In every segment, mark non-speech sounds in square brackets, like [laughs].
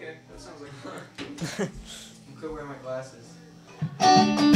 that sounds like fun. [laughs] I could wear my glasses.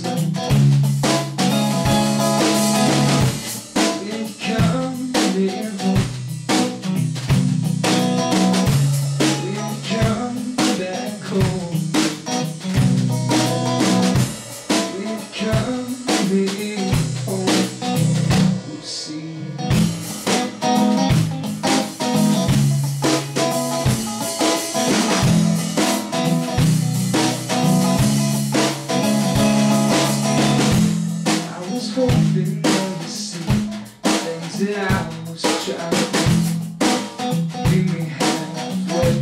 Hoping see things that I was trying to meet me halfway.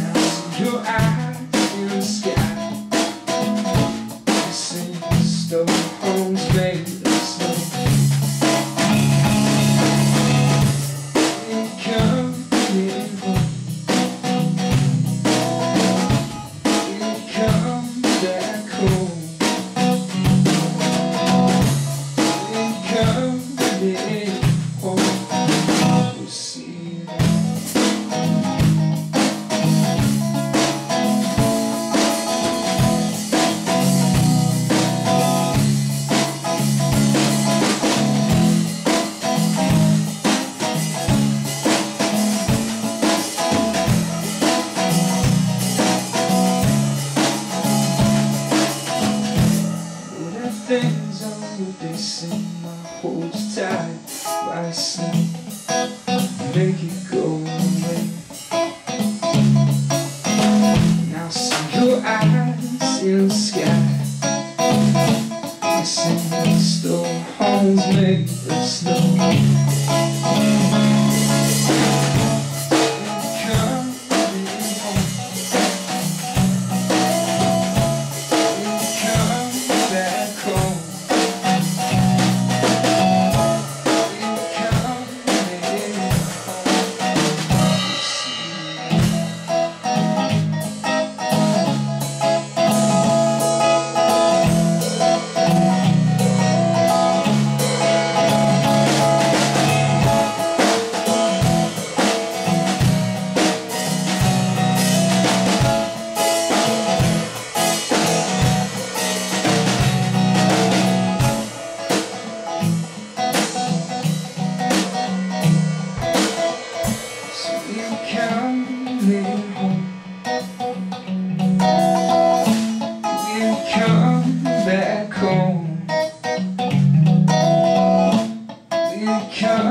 I see your eyes in the sky, made of things on what My tight while I sleep Make it go. Away Now see your eyes in the sky Missing storms made of snow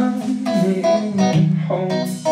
coming home?